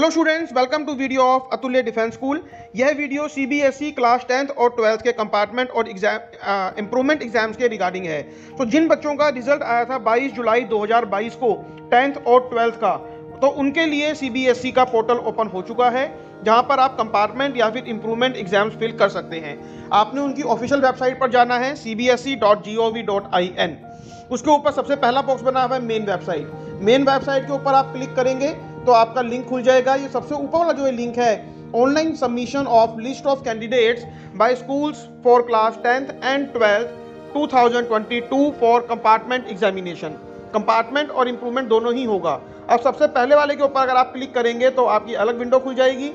Students welcome to video of Atulya defence school यह video CBSE class tenth और twelfth के compartment और exam improvement exams के regarding है। तो जिन बच्चों का रिज़ल्ट आया था 22 जुलाई 2022 को टेंथ और ट्वेल्थ का तो उनके लिए सीबीएसई का पोर्टल ओपन हो चुका है, जहाँ पर आप कंपार्टमेंट या फिर इम्प्रूवमेंट एग्ज़ाम्स फिल कर सकते हैं। आपने उनकी ऑफिशियल वेबसाइट पर जाना है सी एन उसके ऊपर सबसे पहला बॉक्स बना हुआ है मेन वेबसाइट मेन वेबसाइट के ऊपर आप क्लिक करेंगे तो आपका लिंक खुल जाएगा। ये सबसे ऊपर वाला जो है लिंक है online submission of list of candidates by schools for class tenth and twelfth 2022 for compartment examination compartment और इम्प्रूवमेंट दोनों ही होगा। अब सबसे पहले वाले के ऊपर अगर आप क्लिक करेंगे तो आपकी अलग विंडो खुल जाएगी।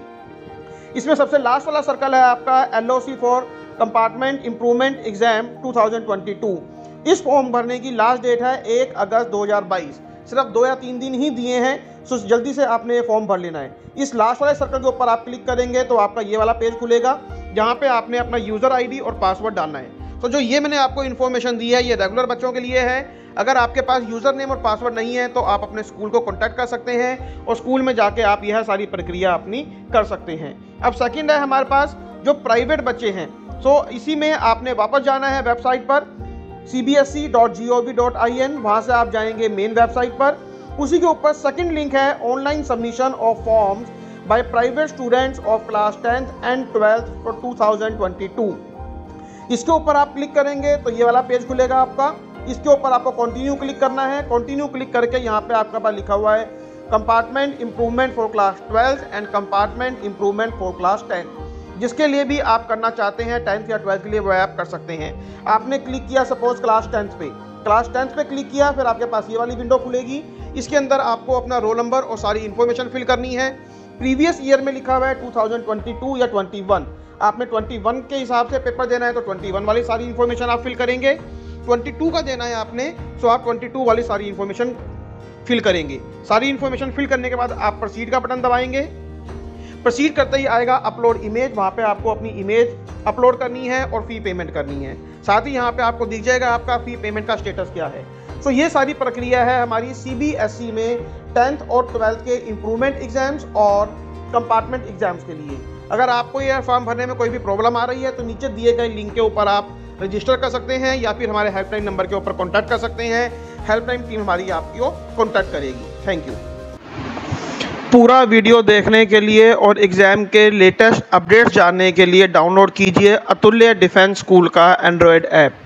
इसमें सबसे लास्ट वाला सर्कल है आपका L for compartment improvement exam 2022 इस फॉर्म भरने की लास्ट डेट है एक अगस्त 2022 सिर्फ़ दो या तीन दिन ही दिए हैं, सो जल्दी से आपने ये फॉर्म भर लेना है। इस लास्ट वाले सर्कल के ऊपर आप क्लिक करेंगे तो आपका ये वाला पेज खुलेगा, जहाँ पे आपने अपना यूज़र आईडी और पासवर्ड डालना है। तो जो ये मैंने आपको इन्फॉर्मेशन दी है, ये रेगुलर बच्चों के लिए है। अगर आपके पास यूज़र नेम और पासवर्ड नहीं है तो आप अपने स्कूल को कॉन्टैक्ट कर सकते हैं और स्कूल में जाके आप यह सारी प्रक्रिया अपनी कर सकते हैं। अब सेकेंड है हमारे पास जो प्राइवेट बच्चे हैं। सो इसी में आपने वापस जाना है वेबसाइट पर। सी वहाँ से आप जाएँगे मेन वेबसाइट पर। उसी के ऊपर सेकंड लिंक है online submission of forms by private students of class tenth and twelfth for 2022 इसके ऊपर आप क्लिक करेंगे तो ये वाला पेज खुलेगा आपका। इसके ऊपर आपको कंटिन्यू क्लिक करना है। कंटिन्यू क्लिक करके यहाँ पे आपके पास लिखा हुआ है compartment improvement for class twelfth and compartment improvement for class tenth जिसके लिए भी आप करना चाहते हैं टेंथ या ट्वेल्थ के लिए वो ऐप कर सकते हैं। आपने क्लिक किया सपोज़ क्लास टेंथ पे। क्लास टेंथ पे क्लिक किया, फिर आपके पास ये वाली विंडो खुलेगी। इसके अंदर आपको अपना रोल नंबर और सारी इन्फॉर्मेशन फिल करनी है। प्रीवियस ईयर में लिखा हुआ है 2022 या 21 आपने 21 के हिसाब से पेपर देना है तो 21 वाली सारी इन्फॉर्मेशन आप फिल करेंगे। 22 का देना है आपने सो आप 22 वाली सारी इन्फॉर्मेशन फिल करेंगे। सारी इन्फॉर्मेशन फिल करने के बाद आप प्रोसीड का बटन दबाएँगे। प्रोसीड करते ही आएगा अपलोड इमेज वहाँ पे आपको अपनी इमेज अपलोड करनी है और फ़ी पेमेंट करनी है। साथ ही यहाँ पे आपको दिख जाएगा आपका फ़ी पेमेंट का स्टेटस क्या है। तो ये सारी प्रक्रिया है हमारी सीबीएसई में टेंथ और ट्वेल्थ के इम्प्रूवमेंट एग्ज़ाम्स और कंपार्टमेंट एग्ज़ाम्स के लिए। अगर आपको यह फॉर्म भरने में कोई भी प्रॉब्लम आ रही है तो नीचे दिए गए लिंक के ऊपर आप रजिस्टर कर सकते हैं या फिर हमारे हेल्पलाइन नंबर के ऊपर कॉन्टैक्ट कर सकते हैं। हेल्पलाइन टीम हमारी आपकी कॉन्टैक्ट करेगी। थैंक यू पूरा वीडियो देखने के लिए और एग्ज़ाम के लेटेस्ट अपडेट्स जानने के लिए डाउनलोड कीजिए अतुल्य डिफेंस स्कूल का एंड्रॉयड ऐप